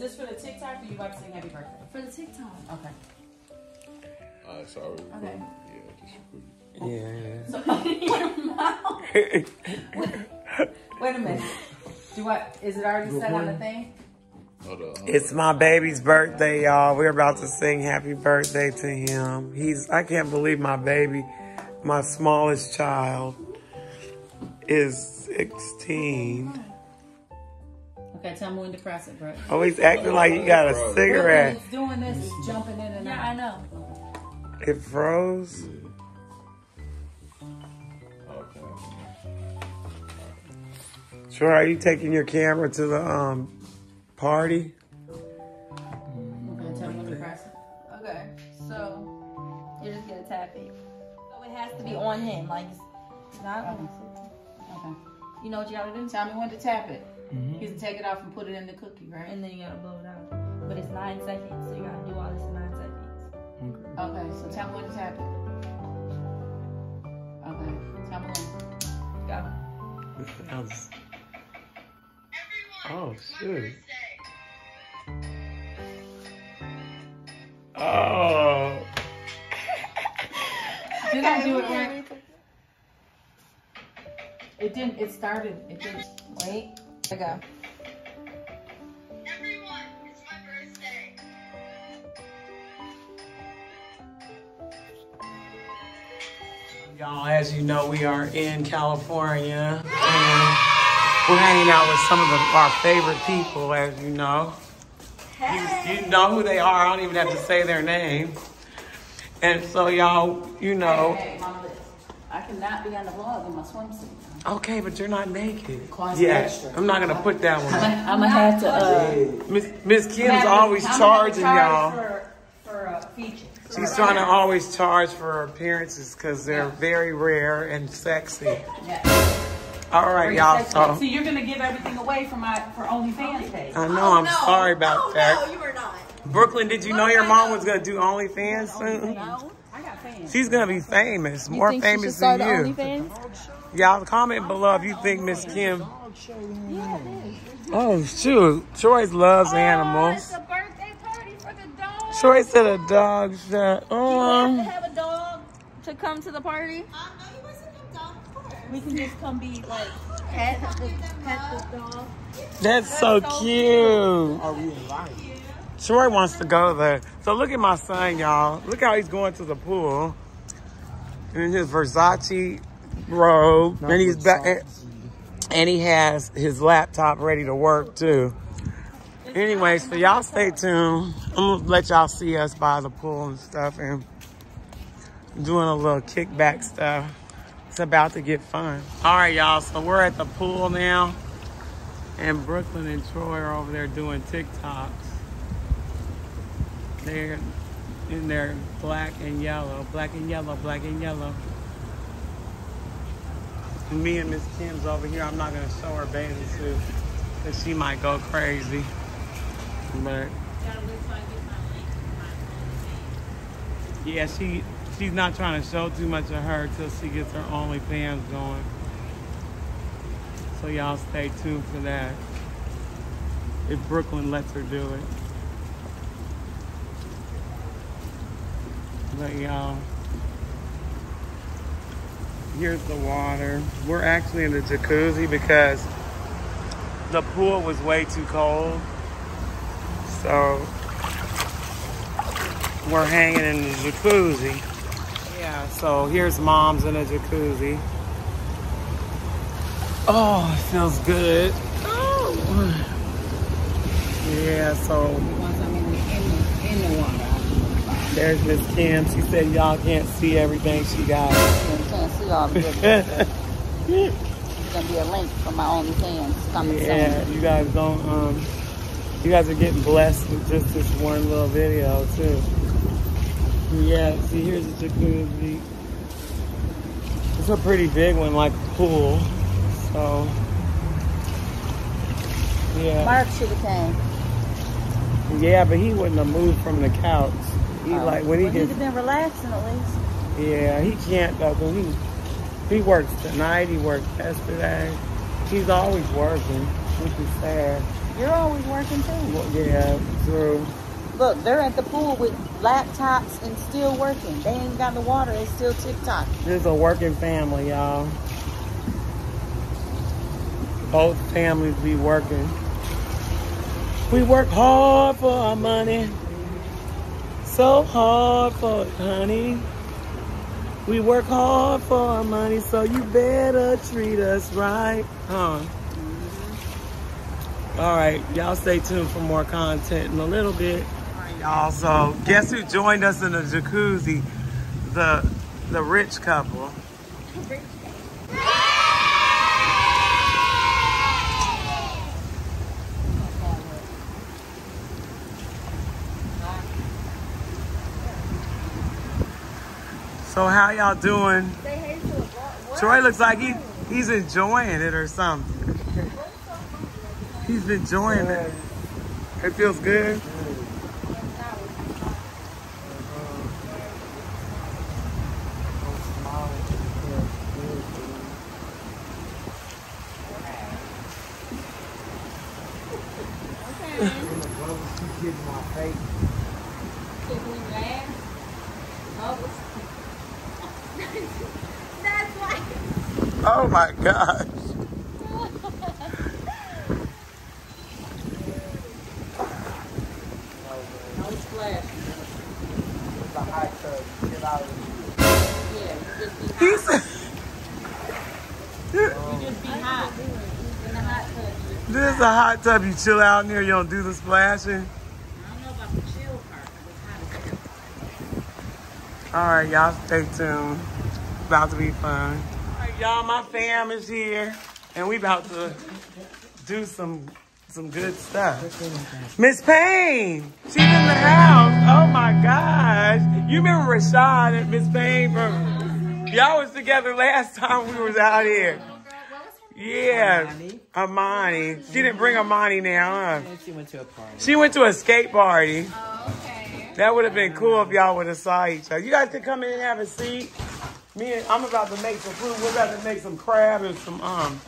this for the TikTok or you about to sing happy birthday? For the TikTok. Okay. Uh, sorry. Okay. Yeah, just recruited. Yeah. Wait a minute. Do I, is it already set on the thing? Hold on. hold It's my baby's birthday, y'all. We're about to sing happy birthday to him. He's, I can't believe my baby, my smallest child, is 16. Okay, tell me when to press it, bro. Oh, he's acting like he got a cigarette. It's doing this, it's jumping in and Yeah, I know. It froze. Okay. Troy, are you taking your camera to the um party? Okay, tell me when to press it. Okay, so you're just gonna tap it. So it has to be on him, like it's not on. Okay. You know what you gotta do? Tell me when to tap it. Mm-hmm. He's to take it off and put it in the cookie, right? And then you gotta blow it out. But it's nine seconds, so you gotta do all this in nine seconds. Okay, so tell me when to tap it. Okay, tell me when. Go. This sounds- Oh shoot. Oh. Did I do it right? It didn't, it started, it didn't. Wait. I go. Everyone, it's my birthday. Y'all, as you know, we are in California and we're hanging out with some of the, our favorite people, as you know. You, you know who they are. I don't even have to say their name. And so, y'all, you know. Hey, mama, listen. I cannot be on the vlog in my swimsuit. Okay, but you're not naked. Quasi Yeah, extra. I'm not gonna put that one. I'm gonna have to, uh. Miss Miss Kim's always I'm gonna have to charging y'all. For, for a feature. She's trying to always charge for her appearances because they're very rare and sexy. Yeah. All right, y'all. So So you're gonna give everything away for my, for OnlyFans page. I know I'm sorry about oh, that. No, you are not. Brooklyn, did you know your mom was gonna do OnlyFans soon? No. I got fans. She's gonna be famous, more famous than you. Y'all comment below if you think Miss Kim. Oh shoot, Troy's loves animals. a birthday party for the dog. Troy said a dog shot. to Oh, have a dog to come to the party. Um, no, you wasn't a dog, of course. We can just come be like pet the, pet the dog. that's so cute. Troy wants to go there. So look at my son, y'all. Look how he's going to the pool in his Versace robe, and he's back, and he has his laptop ready to work too. Anyway, so y'all stay tuned. I'm gonna let y'all see us by the pool and stuff, and doing a little kickback stuff. It's about to get fun. All right, y'all. So we're at the pool now, and Brooklyn and Troy are over there doing TikToks. They're in their black and yellow, black and yellow, black and yellow. Me and Miss Kim's over here. I'm not gonna show her bathing suit because she might go crazy. But yeah, she she's not trying to show too much of her till she gets her OnlyFans going. So y'all stay tuned for that. If Brooklyn lets her do it. But y'all, here's the water. We're actually in the jacuzzi because the pool was way too cold. So we're hanging in the jacuzzi. Yeah, so here's mom's in a jacuzzi. Oh, it feels good. Oh. Yeah, so Once I'm in the, in the, in the water. there's Miss Kim. She said y'all can't see everything she got. Can't see all the. It's gonna be a link for my OnlyFans coming Yeah, soon. you guys don't, um, you guys are getting blessed with just this one little video too. Yeah, see here's the jacuzzi. It's a pretty big one, like a pool. So, yeah. Mark should have came. Yeah, but he wouldn't have moved from the couch. He like, when he But he'd have been relaxing at least. Yeah, he can't though, 'cause he, he works tonight, he worked yesterday. He's always working, which is sad. You're always working too. Well, yeah, true. Look, they're at the pool with laptops and still working. They ain't got the water. They still TikTok. This is a working family, y'all. Both families be working. We work hard for our money. So hard for it, honey. We work hard for our money, so you better treat us right. Huh? All right, y'all stay tuned for more content in a little bit. All right, y'all. So, guess who joined us in the jacuzzi? The the rich couple. So how y'all doing? Troy looks like he he's enjoying it or something. He's enjoying it. It feels good. That's Oh my gosh. He said, this is a hot tub. You chill out in there. You don't do the splashing. All right, y'all stay tuned. It's about to be fun. All right, y'all, my fam is here, and we about to do some some good stuff. Miss Payne, she's in the house. Oh my gosh. You remember Rashad and Miss Payne from y'all was together last time we was out here. Yeah. Amani. She didn't bring Amani now, huh? She went to a party. She went to a skate party. Oh, okay. That would have been cool if y'all would have saw each other. You guys could come in and have a seat. Me and I'm about to make some food. We're about to make some crab and some um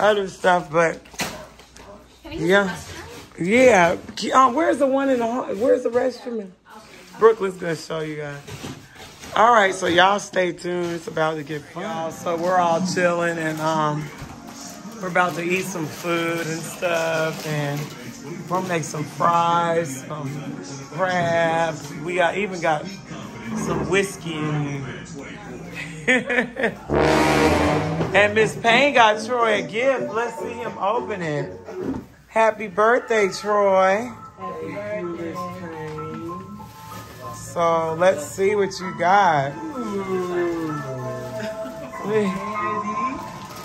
other stuff, but yeah, yeah. Um, where's the one in the hall- where's the restroom? Brooklyn's gonna show you guys. All right, so y'all stay tuned. It's about to get fun. Y'all, so we're all chilling and um we're about to eat some food and stuff and we're gonna make some fries, some crab. We got even got some whiskey in here. and Miss Payne got Troy a gift. Let's see him open it. Happy birthday, Troy. So let's see what you got.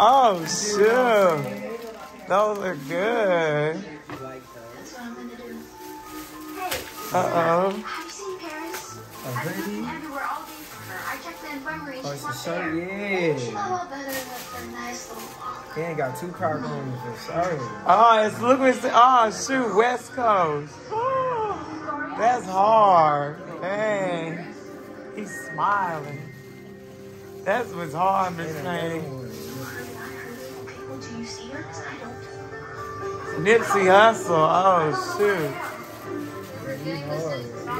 Oh, shoot. Those are good. Uh-oh. Have her. I checked. Oh, it's a wants yeah. She got better with her nice little walk. He ain't got two cargo on it for sure. Oh, it's look what's oh shoot, West Coast. That's hard. Dang. He's smiling. That's what's hard, Miss Payne. People, do you see her? 'Cause I don't. Nipsey Hussle. Oh shoot.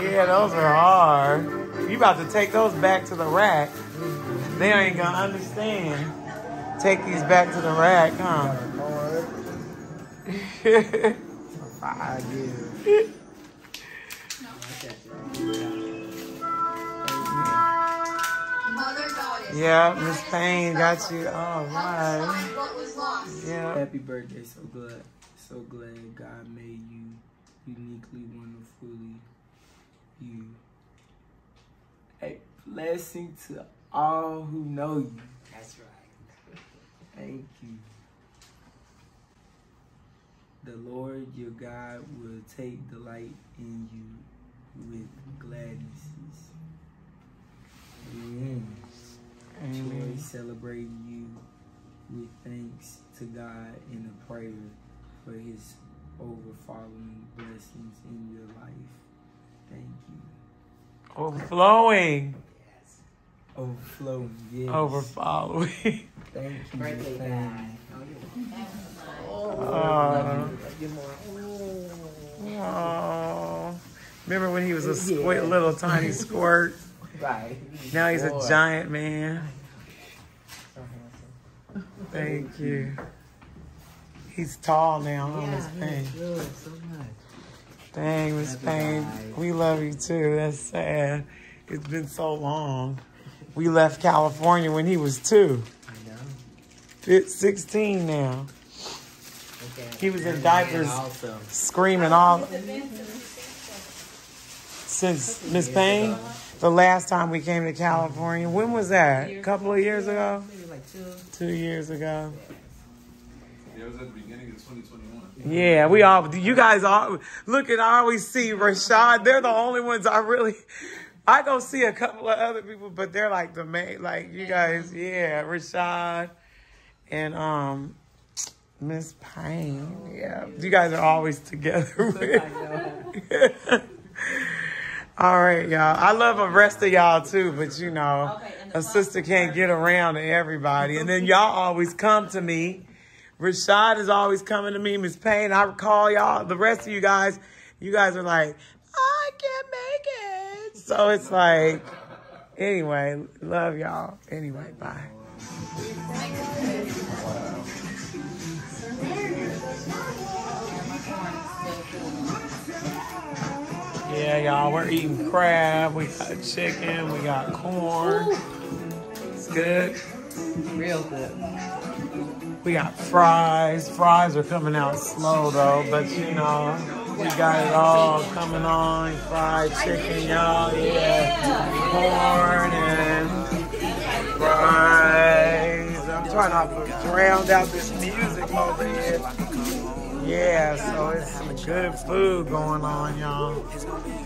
Yeah, those are hard. You about to take those back to the rack. They ain't gonna understand. Take these back to the rack, huh? Five years. Yeah, Miss Payne got you. All us right. Yeah. Happy birthday. So glad. So glad God made you uniquely, wonderfully you. A blessing to all who know you. That's right. Thank you. The Lord your God will take delight in you with gladnesses. Amen. Joy celebrating you with thanks to God in a prayer for his overflowing blessings in your life. Thank you. Overflowing. Overflowing, yes. Overflowing. Thank you, Birthday family. Oh. Oh. Remember when he was a squirt, little tiny squirt? Right. Now he's a giant man. Thank you. He's tall now, huh, Miss Payne? Good, so much. Dang, Miss Payne. We love you too. That's sad. It's been so long. We left California when he was two. I know. 16 now. Okay. He was in diapers. Screaming all. Since Miss Payne, the last time we came to California, when was that? A couple of years ago? Maybe like two. Two years ago. Yeah, it was at the beginning of 2021. Yeah, we all, you guys all, look at, I always see Rashad. They're the only ones I really, I go see a couple of other people, but they're like the main, like you guys, yeah, Rashad and, um, Miss Payne. Yeah, you guys are always together. All right, y'all. I love the rest of y'all too, but you know, Okay, a sister can't get around to everybody. And then y'all always come to me. Rashad is always coming to me. Miss Payne, I call y'all. The rest of you guys, you guys are like, I can't make it. So it's like, anyway, love y'all. Anyway, bye. Yeah, y'all, we're eating crab. We got chicken. We got corn. It's good. Real good. We got fries. Fries are coming out slow though, but you know, we got it all coming on. Fried chicken, y'all. Yeah, corn and fries. I'm trying not to drown out this music over here. Yeah, so it's some good food going on, y'all.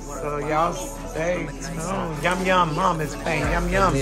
So y'all stay tuned. Yum yum, mom is paying. Yum yum.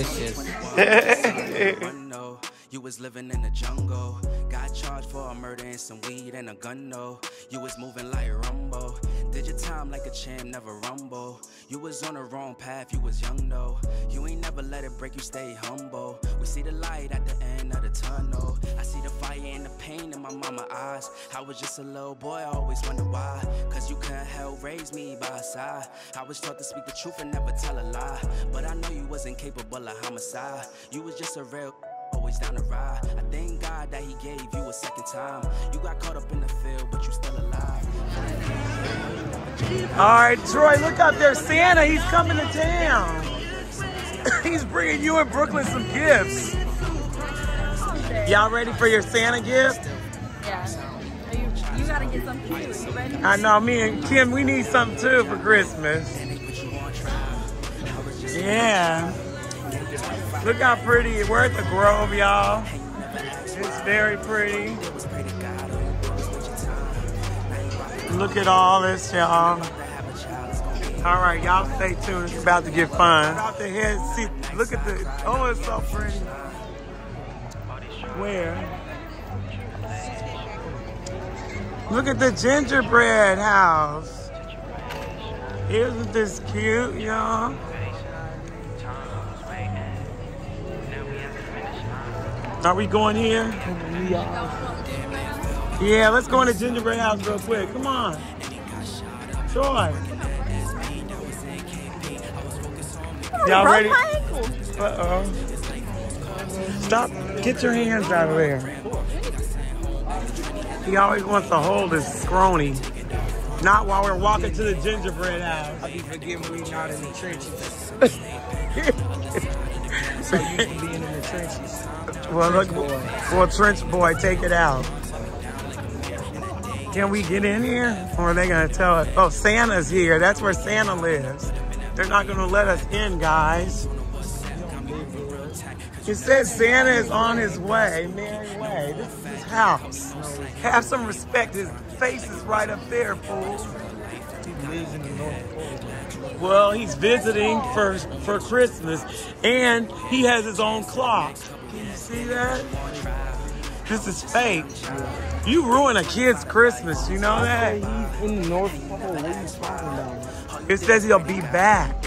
You was living in the jungle. Got charged for a murder and some weed and a gun, no. You was moving like Rumbo. Did your time like a champ, never rumble. You was on the wrong path, you was young, though. You ain't never let it break you, stay humble. We see the light at the end of the tunnel. I see the fire and the pain in my mama eyes. I was just a little boy, I always wonder why. Cause you couldn't help raise me by side. I was taught to speak the truth and never tell a lie. But I know you wasn't capable of homicide. You was just a real always down the ride. I thank God that He gave you a second time. You got caught up in the field, but you still alive. All right, Troy, look up there. Santa, he's coming to town. he's bringing you and Brooklyn some gifts. Y'all ready for your Santa gift? Yeah. Are you, you gotta get something too. Ready? I know, me and Kim, we need something too for Christmas. Yeah. Look how pretty. We're at the Grove, y'all. It's very pretty. Look at all this, y'all. All right, y'all stay tuned. It's about to get fun. About to head, see, look at the, oh, it's so pretty. Where? Look at the gingerbread house. Isn't this cute, y'all? Are we going here? Yeah, let's go in the gingerbread house real quick. Come on. Troy. Y'all ready? Uh-oh. Stop. Get your hands out of there. He always wants to hold his scrawny. Not while we're walking to the gingerbread house. I be forgetting we not in the trenches. so you can be in the trenches. Well, look, well, trench boy, take it out. Can we get in here? Or are they gonna tell us? Oh, Santa's here. That's where Santa lives. They're not gonna let us in, guys. It says Santa is on his way, merry way. This is his house. Have some respect. His face is right up there, fool. Well, he's visiting for for Christmas, and he has his own clock. Can you see that? This is fake. You ruin a kid's Christmas. You know that? He's in the North Pole. What are you talking about? It says he'll be back.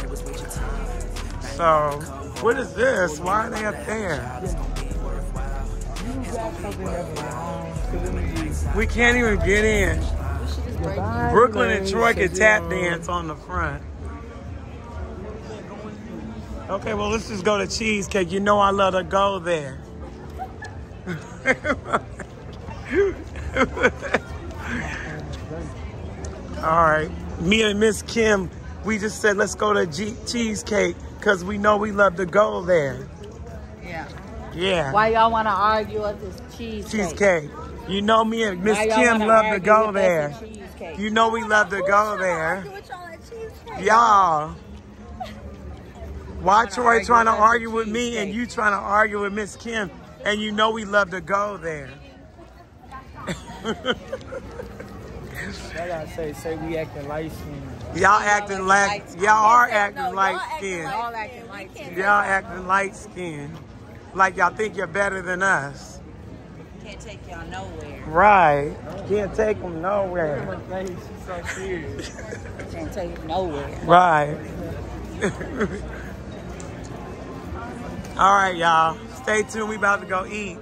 So, what is this? Why are they up there? You got something that belongs to you. We can't even get in. Brooklyn and. Troy can tap dance on the front. Okay, well, let's just go to Cheesecake. You know I love to go there. All right. Me and Miss Kim, we just said let's go to G- Cheesecake because we know we love to go there. Yeah. Yeah. Why y'all want to argue at this cheesecake? Cheesecake. You know me and Miss Kim love to go there. Cheesecake? You know we love to go there. With y'all at cheesecake. Y'all. Why Wanna Troy trying to with us at argue with me and you trying to argue with Miss Kim and you know we love to go there. Y'all gotta say, say we acting light skinned. Y'all acting like y'all are acting light skinned. Y'all acting like Y'all acting light skinned. Like y'all think you're better than us. can't take y'all nowhere. Right. Can't take them nowhere. She's so serious. Can't take you nowhere. Right. All right, y'all. Stay tuned. We about to go eat.